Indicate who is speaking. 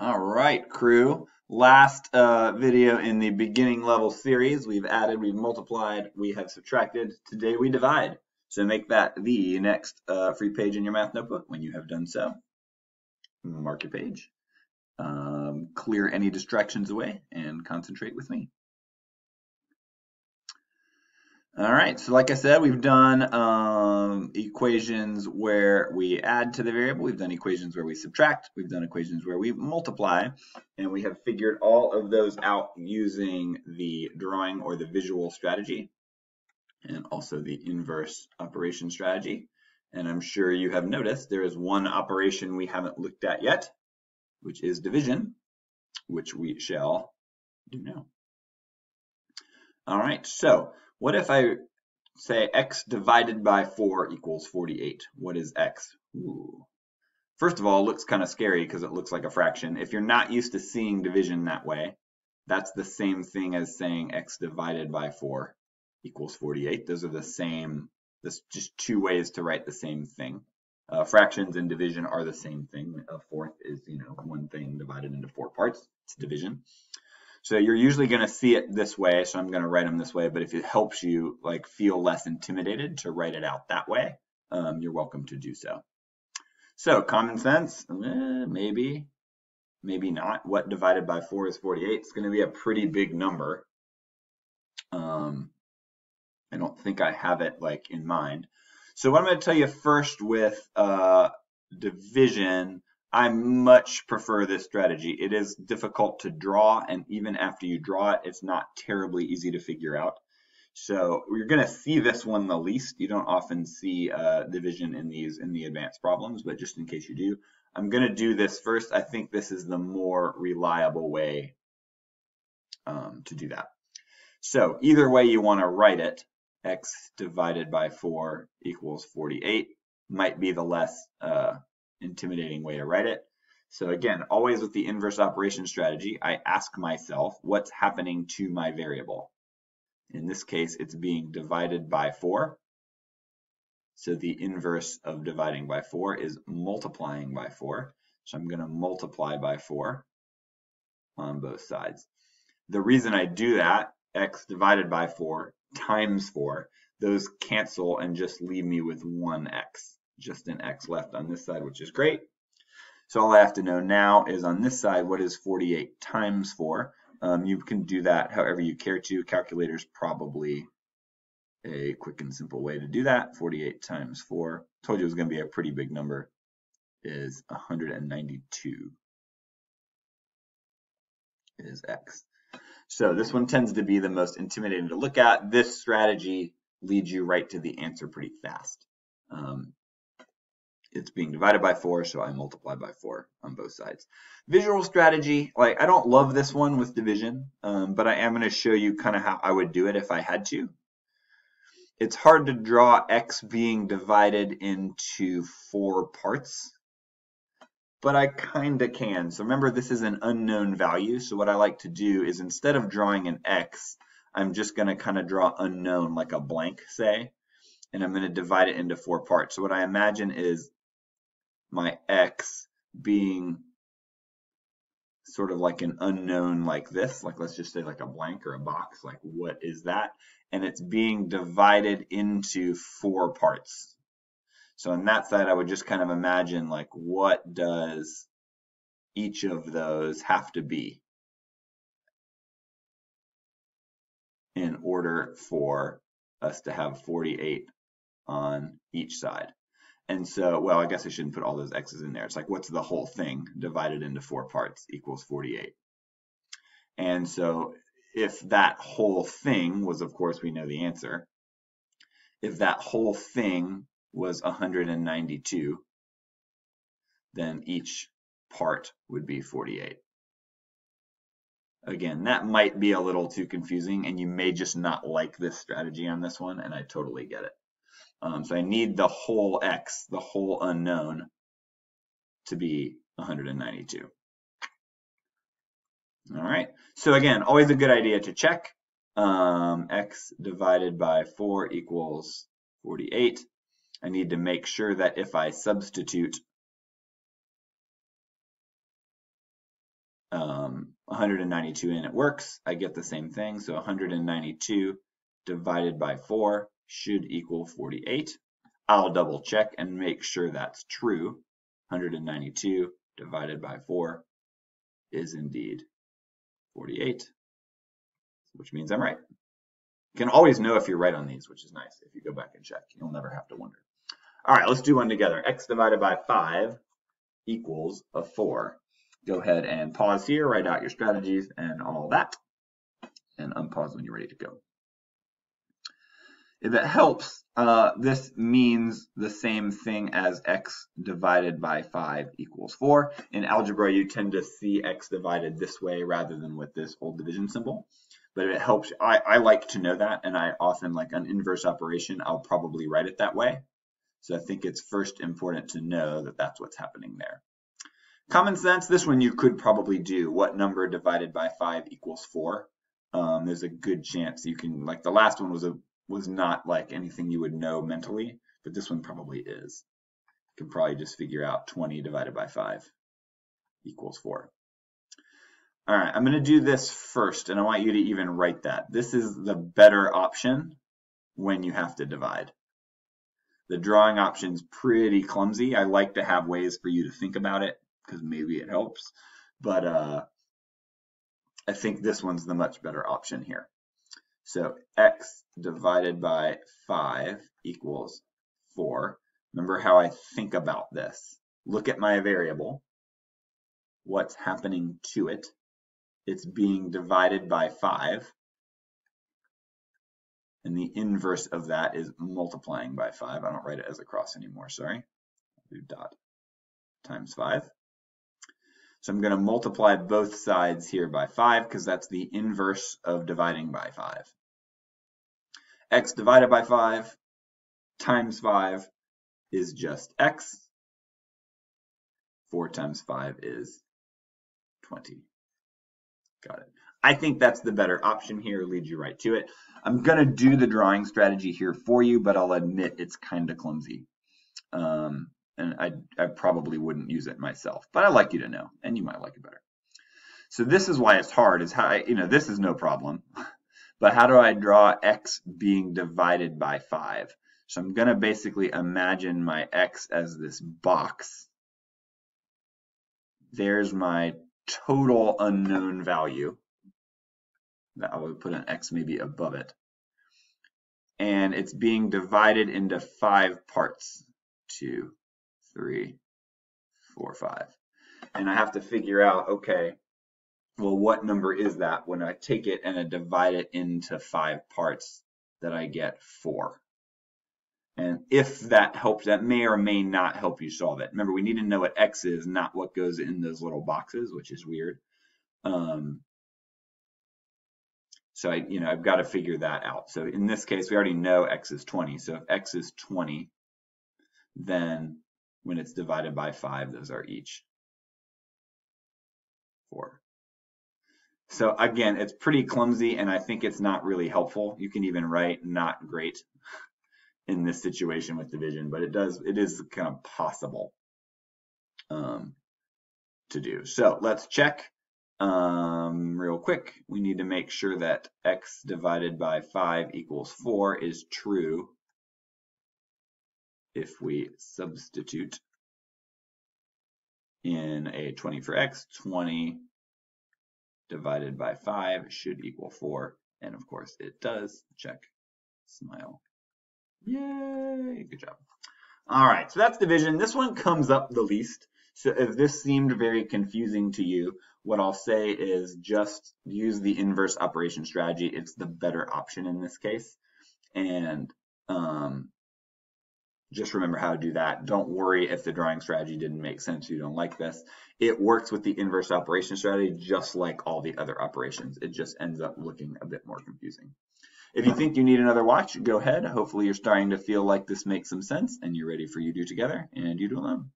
Speaker 1: All right, crew. Last uh, video in the beginning level series, we've added, we've multiplied, we have subtracted. Today we divide. So make that the next uh, free page in your math notebook. When you have done so, mark your page, um, clear any distractions away, and concentrate with me. All right, so like I said, we've done um, equations where we add to the variable, we've done equations where we subtract, we've done equations where we multiply, and we have figured all of those out using the drawing or the visual strategy, and also the inverse operation strategy. And I'm sure you have noticed there is one operation we haven't looked at yet, which is division, which we shall do now. All right, so what if I say x divided by 4 equals 48? What is x? Ooh. First of all, it looks kind of scary because it looks like a fraction. If you're not used to seeing division that way, that's the same thing as saying x divided by 4 equals 48. Those are the same, there's just two ways to write the same thing. Uh, fractions and division are the same thing. A fourth is, you know, one thing divided into four parts. It's division. So you're usually going to see it this way, so I'm going to write them this way, but if it helps you like feel less intimidated to write it out that way, um, you're welcome to do so. So common sense, eh, maybe, maybe not. What divided by 4 is 48? It's going to be a pretty big number. Um, I don't think I have it like in mind. So what I'm going to tell you first with uh, division I much prefer this strategy. It is difficult to draw, and even after you draw it, it's not terribly easy to figure out. So you're going to see this one the least. You don't often see uh, division in these in the advanced problems, but just in case you do, I'm going to do this first. I think this is the more reliable way um, to do that. So either way you want to write it, x divided by 4 equals 48 might be the less uh, intimidating way to write it. So again, always with the inverse operation strategy, I ask myself what's happening to my variable. In this case, it's being divided by 4. So the inverse of dividing by 4 is multiplying by 4. So I'm going to multiply by 4 on both sides. The reason I do that, x divided by 4 times 4, those cancel and just leave me with 1x just an x left on this side, which is great. So all I have to know now is on this side, what is 48 times 4? Um, you can do that however you care to. Calculator's probably a quick and simple way to do that. 48 times 4, told you it was going to be a pretty big number, is 192 is x. So this one tends to be the most intimidating to look at. This strategy leads you right to the answer pretty fast. Um, it's being divided by 4, so I multiply by 4 on both sides. Visual strategy, like I don't love this one with division, um, but I am going to show you kind of how I would do it if I had to. It's hard to draw x being divided into four parts, but I kind of can. So remember, this is an unknown value, so what I like to do is instead of drawing an x, I'm just going to kind of draw unknown, like a blank, say, and I'm going to divide it into four parts. So what I imagine is my x being sort of like an unknown like this, like let's just say like a blank or a box, like what is that? And it's being divided into four parts. So on that side, I would just kind of imagine like what does each of those have to be in order for us to have 48 on each side. And so, well, I guess I shouldn't put all those x's in there. It's like, what's the whole thing divided into four parts equals 48. And so if that whole thing was, of course, we know the answer. If that whole thing was 192, then each part would be 48. Again, that might be a little too confusing, and you may just not like this strategy on this one, and I totally get it. Um, so I need the whole x, the whole unknown, to be 192. All right, so again, always a good idea to check. Um, x divided by 4 equals 48. I need to make sure that if I substitute um, 192 in, it works. I get the same thing. So 192 divided by 4 should equal 48. I'll double check and make sure that's true. 192 divided by 4 is indeed 48, which means I'm right. You can always know if you're right on these, which is nice. If you go back and check, you'll never have to wonder. All right, let's do one together. x divided by 5 equals a 4. Go ahead and pause here, write out your strategies and all that, and unpause when you're ready to go. If it helps, uh, this means the same thing as x divided by 5 equals 4. In algebra, you tend to see x divided this way rather than with this old division symbol but it helps. I, I like to know that, and I often like an inverse operation, I'll probably write it that way. So I think it's first important to know that that's what's happening there. Common sense, this one you could probably do. What number divided by 5 equals 4? Um, there's a good chance you can, like the last one was a was not like anything you would know mentally, but this one probably is. You can probably just figure out 20 divided by 5 equals 4. All right, I'm going to do this first, and I want you to even write that. This is the better option when you have to divide. The drawing option's pretty clumsy. I like to have ways for you to think about it because maybe it helps, but uh, I think this one's the much better option here. So x divided by 5 equals 4. Remember how I think about this. Look at my variable. What's happening to it? it's being divided by 5. And the inverse of that is multiplying by 5. I don't write it as a cross anymore, sorry. I'll do dot times 5. So I'm going to multiply both sides here by 5 because that's the inverse of dividing by 5. x divided by 5 times 5 is just x. 4 times 5 is 20. Got it. I think that's the better option here, leads you right to it. I'm going to do the drawing strategy here for you, but I'll admit it's kind of clumsy. Um, and I, I probably wouldn't use it myself, but I like you to know, and you might like it better. So this is why it's hard, is how, I, you know, this is no problem. but how do I draw x being divided by 5? So I'm going to basically imagine my x as this box. There's my total unknown value. I would put an x maybe above it. And it's being divided into five parts. Two, three, four, five. And I have to figure out, okay, well, what number is that when I take it and I divide it into five parts that I get four? And if that helps, that may or may not help you solve it. Remember, we need to know what x is, not what goes in those little boxes, which is weird. Um, so I, you know, I've got to figure that out. So in this case, we already know x is 20. So if x is 20, then when it's divided by 5, those are each 4. So again, it's pretty clumsy, and I think it's not really helpful. You can even write not great in this situation with division, but it does it is kind of possible um, to do. So let's check um, real quick. We need to make sure that x divided by 5 equals 4 is true if we substitute in a 20 for x, 20 divided by 5 should equal 4. And of course it does. Check, smile. Yay, good job. All right, so that's division. This one comes up the least. So if this seemed very confusing to you, what I'll say is just use the inverse operation strategy. It's the better option in this case. And um, just remember how to do that. Don't worry if the drawing strategy didn't make sense, you don't like this. It works with the inverse operation strategy just like all the other operations. It just ends up looking a bit more confusing. If you think you need another watch, go ahead. Hopefully you're starting to feel like this makes some sense and you're ready for you do together and you do alone.